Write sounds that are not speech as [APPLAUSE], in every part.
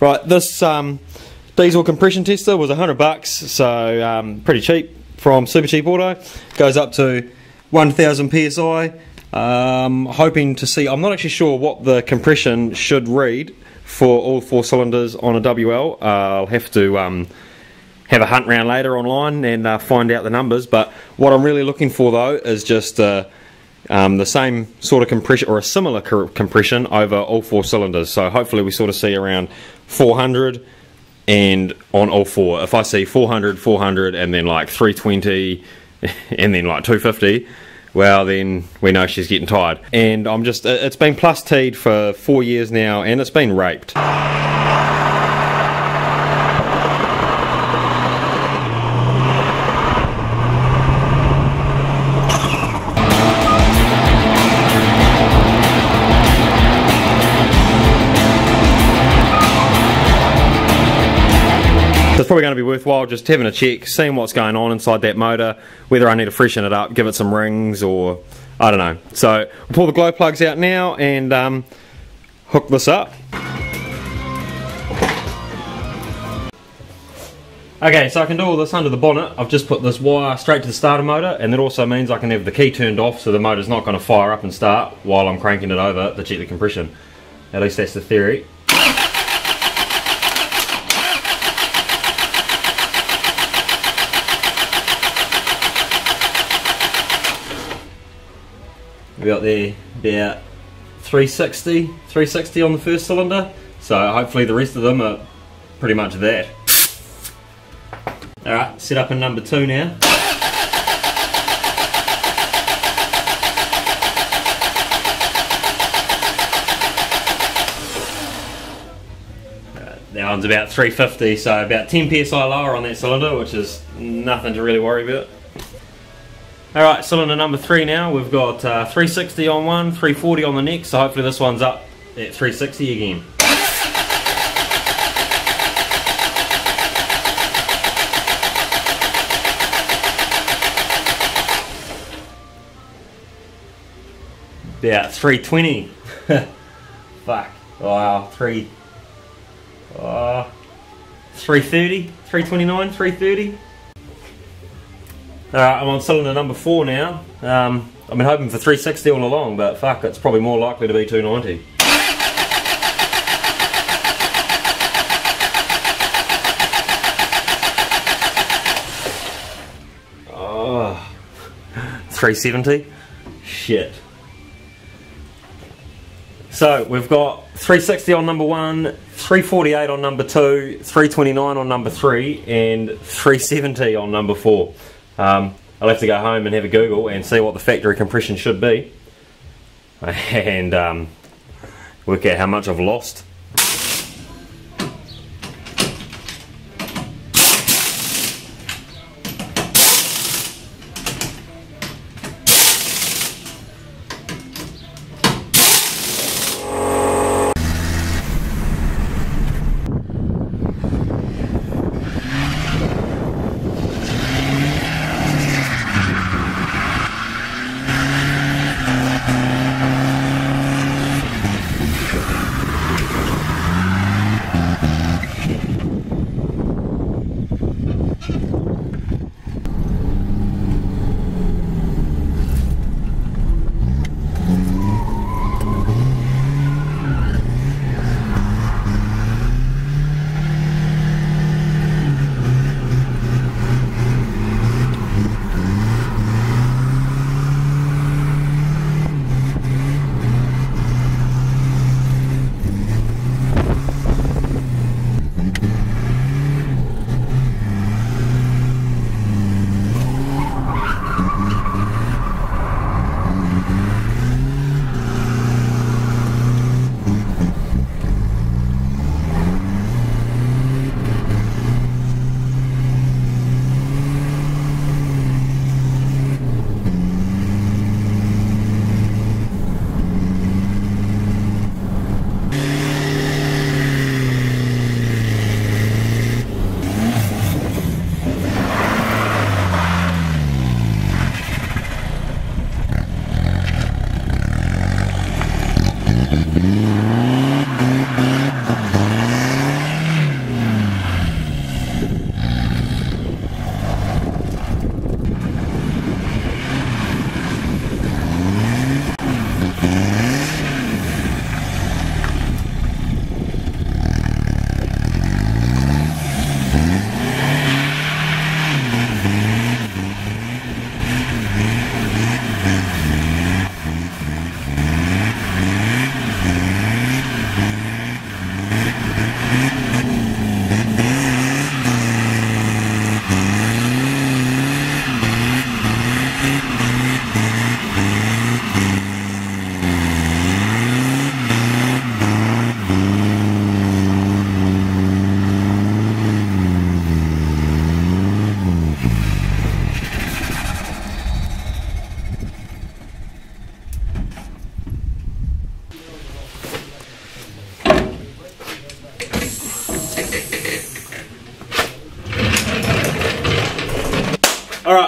Right, this um, diesel compression tester was 100 bucks, so um, pretty cheap from Super Cheap Auto. Goes up to 1000 psi. Um, hoping to see, I'm not actually sure what the compression should read for all four cylinders on a WL. Uh, I'll have to um, have a hunt round later online and uh, find out the numbers. But what I'm really looking for though is just uh, um, the same sort of compression or a similar compression over all four cylinders. So hopefully we sort of see around 400 and on all four. If I see 400, 400, and then like 320, [LAUGHS] and then like 250, well then we know she's getting tired. And I'm just, it's been plus teed for four years now, and it's been raped. Probably going to be worthwhile just having a check, seeing what's going on inside that motor, whether I need to freshen it up, give it some rings, or I don't know. So we'll pull the glow plugs out now and um, hook this up. Okay, so I can do all this under the bonnet. I've just put this wire straight to the starter motor, and that also means I can have the key turned off so the motor's not going to fire up and start while I'm cranking it over to check the compression. At least that's the theory. We got there about uh, 360, 360 on the first cylinder. So hopefully the rest of them are pretty much that. Alright, set up in number two now. Uh, that one's about 350, so about 10 psi lower on that cylinder, which is nothing to really worry about. Alright, cylinder number three now. We've got uh, 360 on one, 340 on the next, so hopefully this one's up at 360 again. About 320. [LAUGHS] Fuck. Wow, 3. Uh, 330, 329, 330. Alright, I'm on cylinder number 4 now. Um, I've been hoping for 360 all along, but fuck, it's probably more likely to be 290. Oh, 370? Shit. So we've got 360 on number 1, 348 on number 2, 329 on number 3, and 370 on number 4. Um, I'll have to go home and have a Google and see what the factory compression should be [LAUGHS] and um, work out how much I've lost. Yeah.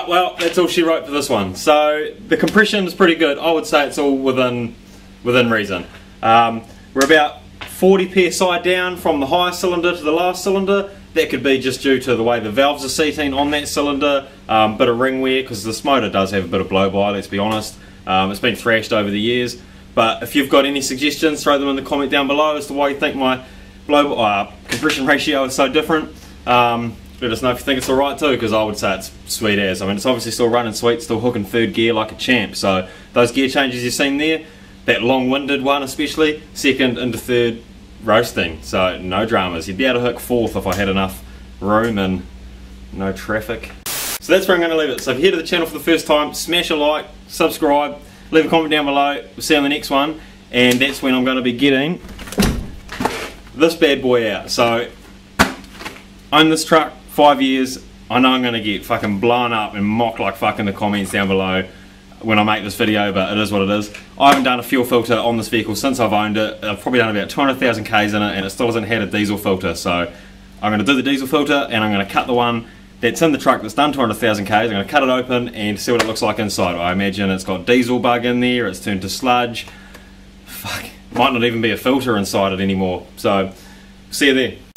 Well, that's all she wrote for this one. So the compression is pretty good. I would say it's all within within reason. Um, we're about 40 psi down from the highest cylinder to the last cylinder. That could be just due to the way the valves are seating on that cylinder, um, bit of ring wear because this motor does have a bit of blow by. Let's be honest. Um, it's been thrashed over the years. But if you've got any suggestions, throw them in the comment down below as to why you think my blow uh, compression ratio is so different. Um, let us know if you think it's alright too, because I would say it's sweet as. I mean, it's obviously still running sweet, still hooking third gear like a champ. So those gear changes you've seen there, that long-winded one especially, second into third roasting. So no dramas. You'd be able to hook fourth if I had enough room and no traffic. So that's where I'm going to leave it. So if you're here to the channel for the first time, smash a like, subscribe, leave a comment down below. We'll see you on the next one. And that's when I'm going to be getting this bad boy out. So own this truck five years. I know I'm going to get fucking blown up and mocked like fuck in the comments down below when I make this video, but it is what it is. I haven't done a fuel filter on this vehicle since I've owned it. I've probably done about 200,000 Ks in it and it still hasn't had a diesel filter. So I'm going to do the diesel filter and I'm going to cut the one that's in the truck that's done 200,000 Ks. I'm going to cut it open and see what it looks like inside. I imagine it's got diesel bug in there, it's turned to sludge. Fuck, might not even be a filter inside it anymore. So, see you there.